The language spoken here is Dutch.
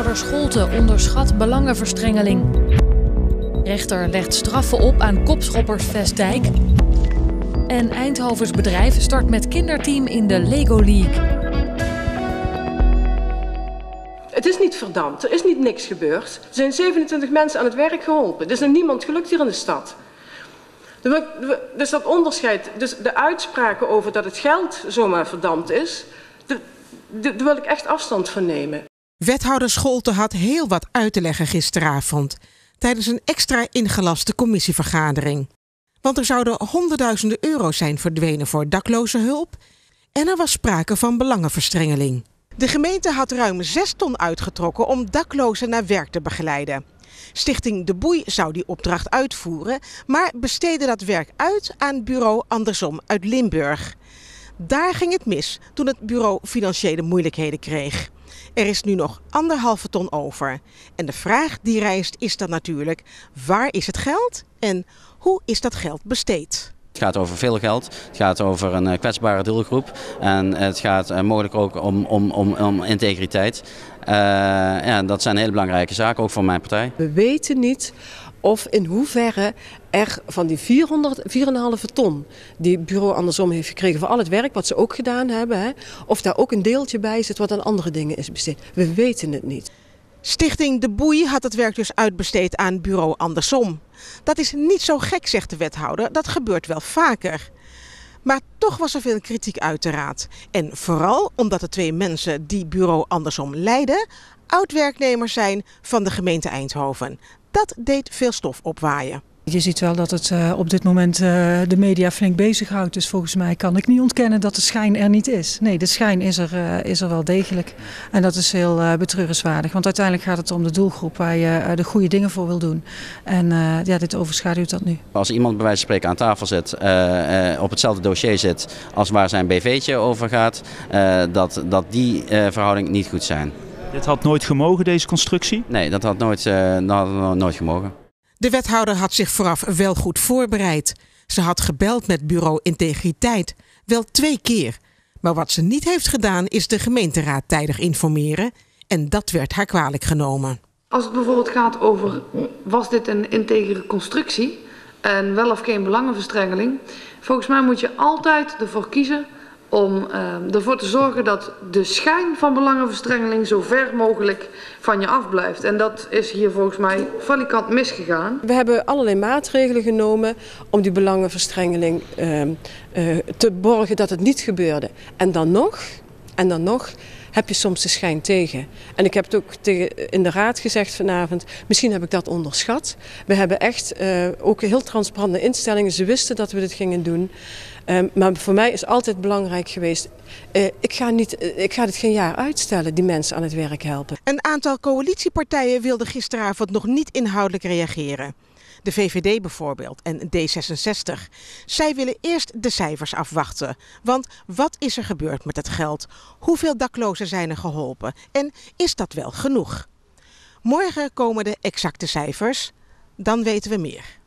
Wethouder Scholten onderschat belangenverstrengeling. Rechter legt straffen op aan kopschoppers Vestdijk. En Eindhovens bedrijf start met kinderteam in de Lego League. Het is niet verdampt, er is niet niks gebeurd. Er zijn 27 mensen aan het werk geholpen. Er is nog niemand gelukt hier in de stad. Dus dat onderscheid, dus de uitspraken over dat het geld zomaar verdampt is, daar wil ik echt afstand van nemen. Wethouder Scholte had heel wat uit te leggen gisteravond tijdens een extra ingelaste commissievergadering. Want er zouden honderdduizenden euro's zijn verdwenen voor dakloze hulp en er was sprake van belangenverstrengeling. De gemeente had ruim 6 ton uitgetrokken om daklozen naar werk te begeleiden. Stichting De Boei zou die opdracht uitvoeren, maar besteedde dat werk uit aan bureau Andersom uit Limburg. Daar ging het mis toen het bureau financiële moeilijkheden kreeg. Er is nu nog anderhalve ton over. En de vraag die rijst is dan natuurlijk: waar is het geld en hoe is dat geld besteed? Het gaat over veel geld, het gaat over een eh, kwetsbare doelgroep en het gaat eh, mogelijk ook om, om, om, om integriteit. Uh, ja, dat zijn hele belangrijke zaken, ook voor mijn partij. We weten niet of in hoeverre er van die 400, 4,5 ton die bureau andersom heeft gekregen voor al het werk wat ze ook gedaan hebben, hè, of daar ook een deeltje bij zit wat aan andere dingen is besteed. We weten het niet. Stichting De Boei had het werk dus uitbesteed aan bureau Andersom. Dat is niet zo gek, zegt de wethouder. Dat gebeurt wel vaker. Maar toch was er veel kritiek uiteraard. En vooral omdat de twee mensen die bureau Andersom leiden, oud-werknemers zijn van de gemeente Eindhoven. Dat deed veel stof opwaaien. Je ziet wel dat het uh, op dit moment uh, de media flink bezighoudt. Dus volgens mij kan ik niet ontkennen dat de schijn er niet is. Nee, de schijn is er, uh, is er wel degelijk. En dat is heel betreurenswaardig. Want uiteindelijk gaat het om de doelgroep waar je de goede dingen voor wil doen. En ja, dit overschaduwt dat nu. Als iemand bij wijze van spreken aan tafel zit, op hetzelfde dossier zit als waar zijn BV'tje over gaat, dat, dat die verhouding niet goed zijn. Dit had nooit gemogen, deze constructie? Nee, dat had nooit, dat had nooit gemogen. De wethouder had zich vooraf wel goed voorbereid. Ze had gebeld met bureau Integriteit, wel twee keer. Maar wat ze niet heeft gedaan is de gemeenteraad tijdig informeren. En dat werd haar kwalijk genomen. Als het bijvoorbeeld gaat over was dit een integere constructie en wel of geen belangenverstrengeling. Volgens mij moet je altijd ervoor kiezen om uh, ervoor te zorgen dat de schijn van belangenverstrengeling zo ver mogelijk van je afblijft. En dat is hier volgens mij valikant misgegaan. We hebben allerlei maatregelen genomen om die belangenverstrengeling uh, uh, te borgen dat het niet gebeurde. En dan nog, en dan nog heb je soms de schijn tegen. En ik heb het ook in de raad gezegd vanavond, misschien heb ik dat onderschat. We hebben echt uh, ook heel transparante instellingen. Ze wisten dat we dit gingen doen. Um, maar voor mij is altijd belangrijk geweest, uh, ik, ga niet, uh, ik ga dit geen jaar uitstellen, die mensen aan het werk helpen. Een aantal coalitiepartijen wilden gisteravond nog niet inhoudelijk reageren. De VVD bijvoorbeeld en D66. Zij willen eerst de cijfers afwachten. Want wat is er gebeurd met het geld? Hoeveel daklozen zijn er geholpen? En is dat wel genoeg? Morgen komen de exacte cijfers. Dan weten we meer.